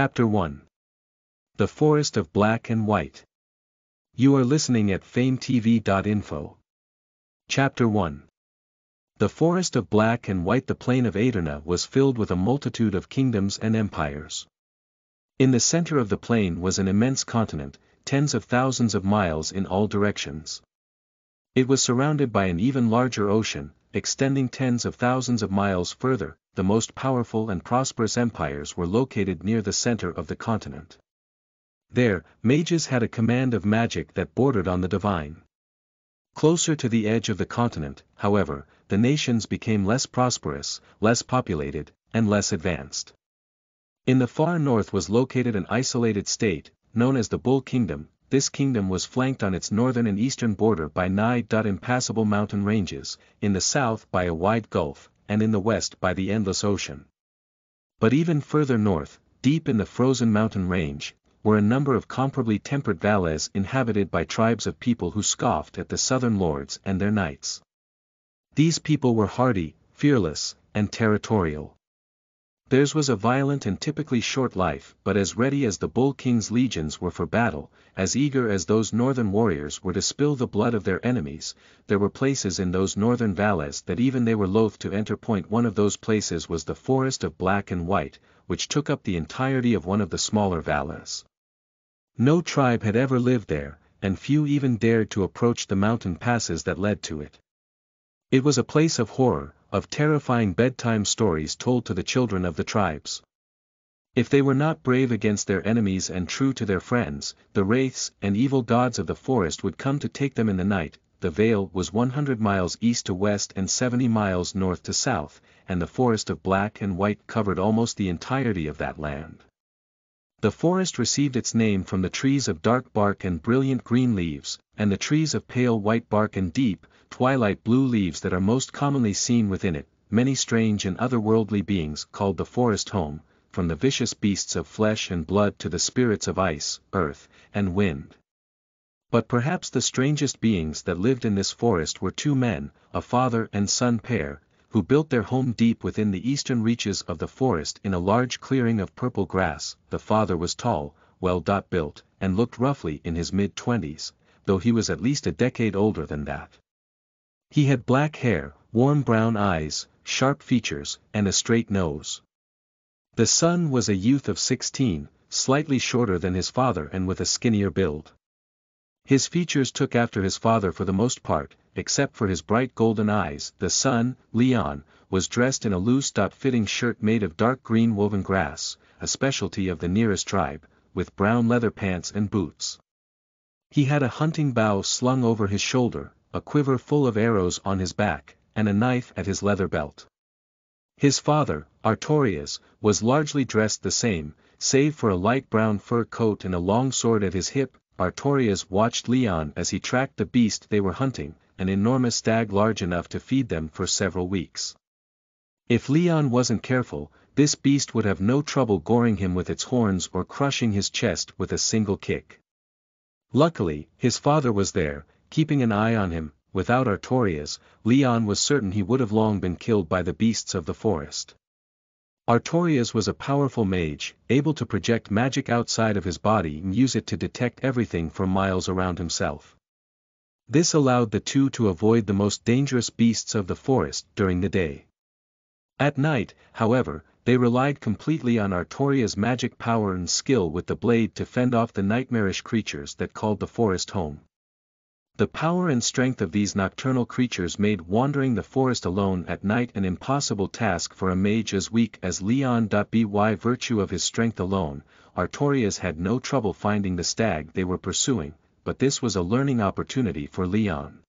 Chapter 1 The Forest of Black and White. You are listening at fametv.info. Chapter 1 The forest of black and white The plain of Aeterna was filled with a multitude of kingdoms and empires. In the center of the plain was an immense continent, tens of thousands of miles in all directions. It was surrounded by an even larger ocean, extending tens of thousands of miles further, the most powerful and prosperous empires were located near the center of the continent. There, mages had a command of magic that bordered on the divine. Closer to the edge of the continent, however, the nations became less prosperous, less populated, and less advanced. In the far north was located an isolated state, known as the Bull Kingdom, this kingdom was flanked on its northern and eastern border by nigh-impassable mountain ranges, in the south by a wide gulf, and in the west by the endless ocean. But even further north, deep in the frozen mountain range, were a number of comparably temperate valleys inhabited by tribes of people who scoffed at the southern lords and their knights. These people were hardy, fearless, and territorial. Theirs was a violent and typically short life but as ready as the Bull King's legions were for battle, as eager as those northern warriors were to spill the blood of their enemies, there were places in those northern valleys that even they were loath to enter. Point one of those places was the forest of black and white, which took up the entirety of one of the smaller valleys. No tribe had ever lived there, and few even dared to approach the mountain passes that led to it. It was a place of horror, of terrifying bedtime stories told to the children of the tribes. If they were not brave against their enemies and true to their friends, the wraiths and evil gods of the forest would come to take them in the night. The vale was 100 miles east to west and 70 miles north to south, and the forest of black and white covered almost the entirety of that land. The forest received its name from the trees of dark bark and brilliant green leaves, and the trees of pale white bark and deep, twilight blue leaves that are most commonly seen within it, many strange and otherworldly beings called the forest home, from the vicious beasts of flesh and blood to the spirits of ice, earth, and wind. But perhaps the strangest beings that lived in this forest were two men, a father and son pair, who built their home deep within the eastern reaches of the forest in a large clearing of purple grass. The father was tall, well built, and looked roughly in his mid-twenties, though he was at least a decade older than that. He had black hair, warm brown eyes, sharp features, and a straight nose. The son was a youth of 16, slightly shorter than his father and with a skinnier build. His features took after his father for the most part, except for his bright golden eyes. The son, Leon, was dressed in a loose fitting shirt made of dark green woven grass, a specialty of the nearest tribe, with brown leather pants and boots. He had a hunting bow slung over his shoulder, a quiver full of arrows on his back, and a knife at his leather belt. His father, Artorias, was largely dressed the same, save for a light brown fur coat and a long sword at his hip. Artorias watched Leon as he tracked the beast they were hunting, an enormous stag large enough to feed them for several weeks. If Leon wasn't careful, this beast would have no trouble goring him with its horns or crushing his chest with a single kick. Luckily, his father was there, keeping an eye on him, without Artorias, Leon was certain he would have long been killed by the beasts of the forest. Artorias was a powerful mage, able to project magic outside of his body and use it to detect everything for miles around himself. This allowed the two to avoid the most dangerous beasts of the forest during the day. At night, however, they relied completely on Artorias' magic power and skill with the blade to fend off the nightmarish creatures that called the forest home. The power and strength of these nocturnal creatures made wandering the forest alone at night an impossible task for a mage as weak as Leon. By virtue of his strength alone, Artorias had no trouble finding the stag they were pursuing, but this was a learning opportunity for Leon.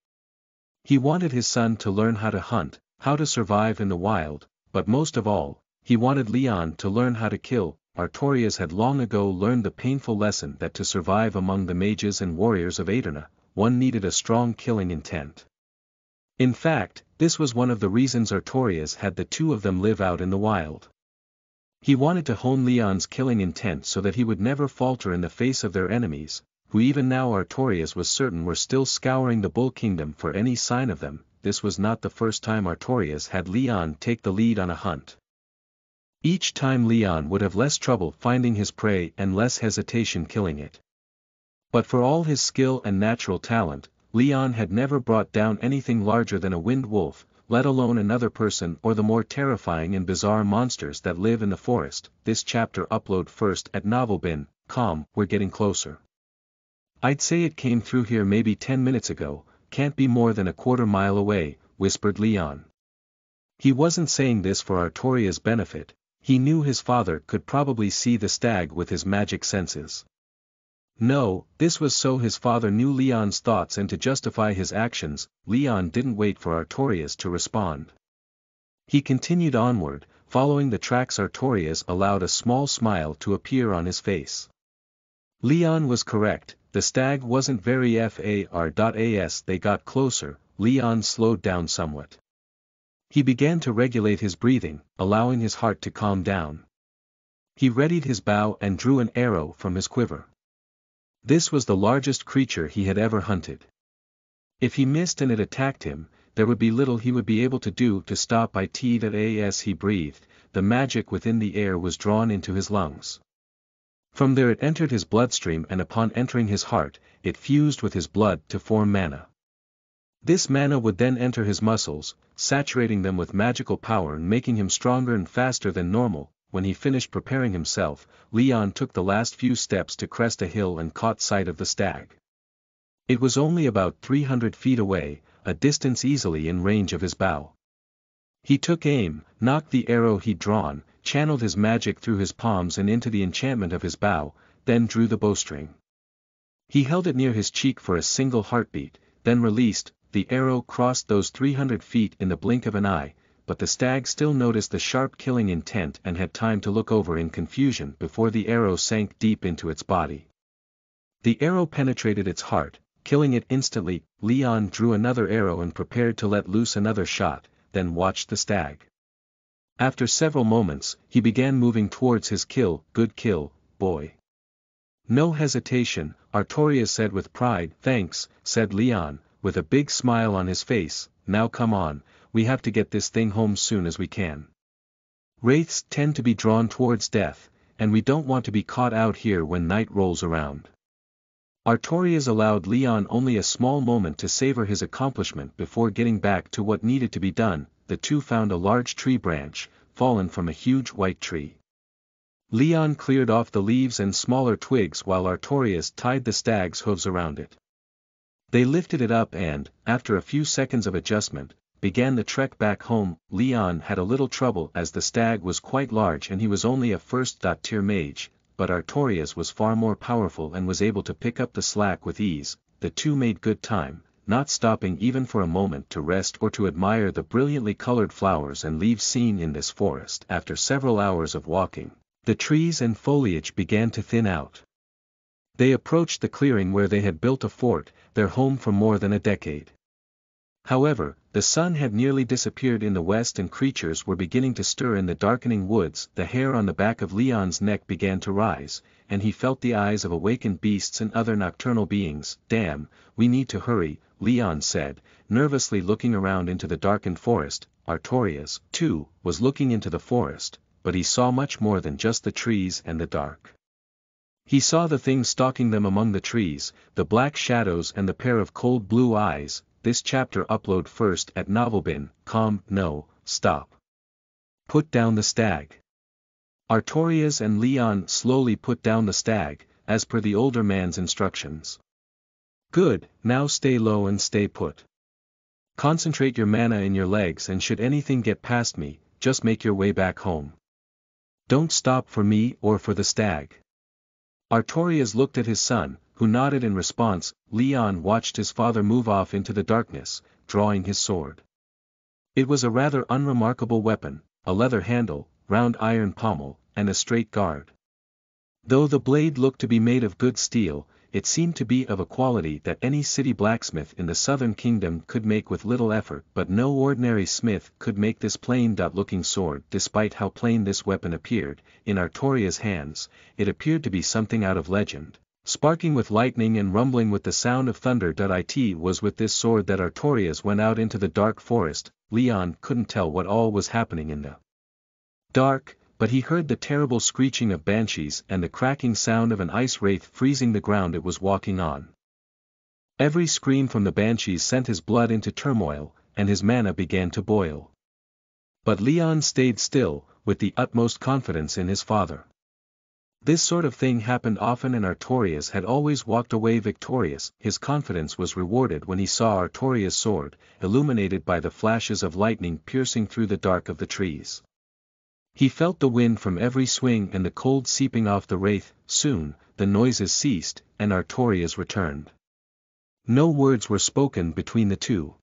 He wanted his son to learn how to hunt, how to survive in the wild, but most of all, he wanted Leon to learn how to kill. Artorias had long ago learned the painful lesson that to survive among the mages and warriors of Aeterna, one needed a strong killing intent. In fact, this was one of the reasons Artorias had the two of them live out in the wild. He wanted to hone Leon's killing intent so that he would never falter in the face of their enemies, who even now Artorias was certain were still scouring the Bull Kingdom for any sign of them, this was not the first time Artorias had Leon take the lead on a hunt. Each time Leon would have less trouble finding his prey and less hesitation killing it. But for all his skill and natural talent, Leon had never brought down anything larger than a wind wolf, let alone another person or the more terrifying and bizarre monsters that live in the forest. This chapter upload first at novelbin.com, we're getting closer. I'd say it came through here maybe 10 minutes ago, can't be more than a quarter mile away, whispered Leon. He wasn't saying this for Artorias' benefit, he knew his father could probably see the stag with his magic senses. No, this was so his father knew Leon's thoughts and to justify his actions, Leon didn't wait for Artorias to respond. He continued onward, following the tracks Artorias allowed a small smile to appear on his face. Leon was correct, the stag wasn't very far.as they got closer, Leon slowed down somewhat. He began to regulate his breathing, allowing his heart to calm down. He readied his bow and drew an arrow from his quiver. This was the largest creature he had ever hunted. If he missed and it attacked him, there would be little he would be able to do to stop it as he breathed, the magic within the air was drawn into his lungs. From there it entered his bloodstream and upon entering his heart, it fused with his blood to form mana. This mana would then enter his muscles, saturating them with magical power and making him stronger and faster than normal. When he finished preparing himself, Leon took the last few steps to crest a hill and caught sight of the stag. It was only about 300 feet away, a distance easily in range of his bow. He took aim, nocked the arrow he'd drawn, channeled his magic through his palms and into the enchantment of his bow, then drew the bowstring. He held it near his cheek for a single heartbeat, then released, the arrow crossed those 300 feet in the blink of an eye, but the stag still noticed the sharp killing intent and had time to look over in confusion before the arrow sank deep into its body. The arrow penetrated its heart, killing it instantly, Leon drew another arrow and prepared to let loose another shot, then watched the stag. After several moments, he began moving towards his kill, good kill, boy. No hesitation, Artorias said with pride, thanks, said Leon, with a big smile on his face, now come on, we have to get this thing home soon as we can. Wraiths tend to be drawn towards death, and we don't want to be caught out here when night rolls around. Artorias allowed Leon only a small moment to savor his accomplishment before getting back to what needed to be done, the two found a large tree branch, fallen from a huge white tree. Leon cleared off the leaves and smaller twigs while Artorias tied the stag's hooves around it. They lifted it up and, after a few seconds of adjustment, began the trek back home. Leon had a little trouble as the stag was quite large and he was only a first-tier mage, but Artorias was far more powerful and was able to pick up the slack with ease. The two made good time, not stopping even for a moment to rest or to admire the brilliantly colored flowers and leaves seen in this forest. After several hours of walking, the trees and foliage began to thin out. They approached the clearing where they had built a fort, their home for more than a decade. However, the sun had nearly disappeared in the west and creatures were beginning to stir in the darkening woods. The hair on the back of Leon's neck began to rise, and he felt the eyes of awakened beasts and other nocturnal beings. Damn, we need to hurry, Leon said, nervously looking around into the darkened forest. Artorias, too, was looking into the forest, but he saw much more than just the trees and the dark. He saw the thing stalking them among the trees, the black shadows and the pair of cold blue eyes, this chapter upload first at novelbin.com, no, stop. Put down the stag. Artorias and Leon slowly put down the stag, as per the older man's instructions. Good, now stay low and stay put. Concentrate your mana in your legs and should anything get past me, just make your way back home. Don't stop for me or for the stag. Artorias looked at his son, who nodded in response, Leon watched his father move off into the darkness, drawing his sword. It was a rather unremarkable weapon, a leather handle, round iron pommel, and a straight guard. Though the blade looked to be made of good steel, it seemed to be of a quality that any city blacksmith in the southern kingdom could make with little effort but no ordinary smith could make this plain-looking sword despite how plain this weapon appeared, in Artorias' hands, it appeared to be something out of legend. Sparking with lightning and rumbling with the sound of thunder. It was with this sword that Artorias went out into the dark forest, Leon couldn't tell what all was happening in the dark, but he heard the terrible screeching of banshees and the cracking sound of an ice wraith freezing the ground it was walking on. Every scream from the banshees sent his blood into turmoil, and his mana began to boil. But Leon stayed still, with the utmost confidence in his father. This sort of thing happened often and Artorias had always walked away victorious, his confidence was rewarded when he saw Artorias' sword, illuminated by the flashes of lightning piercing through the dark of the trees. He felt the wind from every swing and the cold seeping off the wraith, soon, the noises ceased, and Artorias returned. No words were spoken between the two.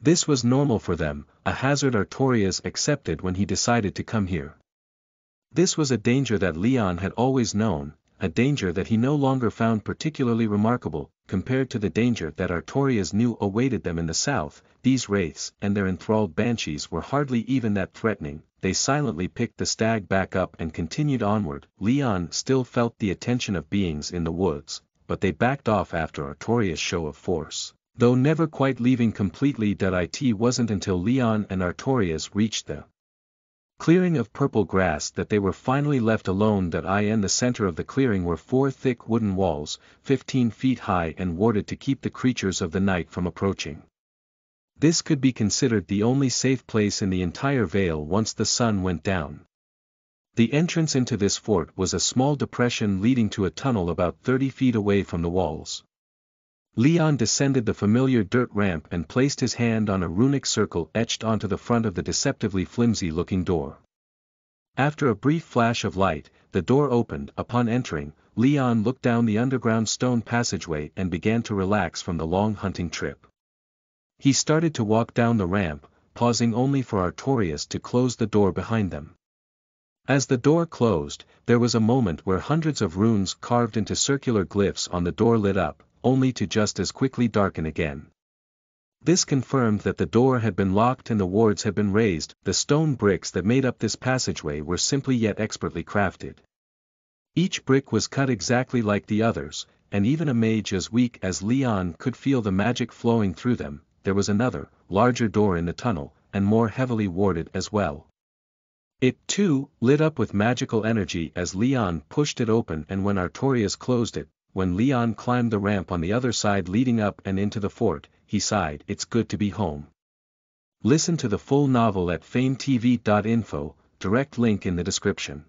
This was normal for them, a hazard Artorias accepted when he decided to come here. This was a danger that Leon had always known, a danger that he no longer found particularly remarkable, compared to the danger that Artorias knew awaited them in the south, these wraiths and their enthralled banshees were hardly even that threatening, they silently picked the stag back up and continued onward, Leon still felt the attention of beings in the woods, but they backed off after Artorias' show of force, though never quite leaving completely it wasn't until Leon and Artorias reached the clearing of purple grass that they were finally left alone that I in the center of the clearing were four thick wooden walls, 15 feet high and warded to keep the creatures of the night from approaching. This could be considered the only safe place in the entire vale once the sun went down. The entrance into this fort was a small depression leading to a tunnel about 30 feet away from the walls. Leon descended the familiar dirt ramp and placed his hand on a runic circle etched onto the front of the deceptively flimsy-looking door. After a brief flash of light, the door opened. Upon entering, Leon looked down the underground stone passageway and began to relax from the long hunting trip. He started to walk down the ramp, pausing only for Artorias to close the door behind them. As the door closed, there was a moment where hundreds of runes carved into circular glyphs on the door lit up, only to just as quickly darken again. This confirmed that the door had been locked and the wards had been raised, the stone bricks that made up this passageway were simply yet expertly crafted. Each brick was cut exactly like the others, and even a mage as weak as Leon could feel the magic flowing through them, there was another, larger door in the tunnel, and more heavily warded as well. It, too, lit up with magical energy as Leon pushed it open and when Artorias closed it, when Leon climbed the ramp on the other side leading up and into the fort, he sighed, it's good to be home. Listen to the full novel at fametv.info, direct link in the description.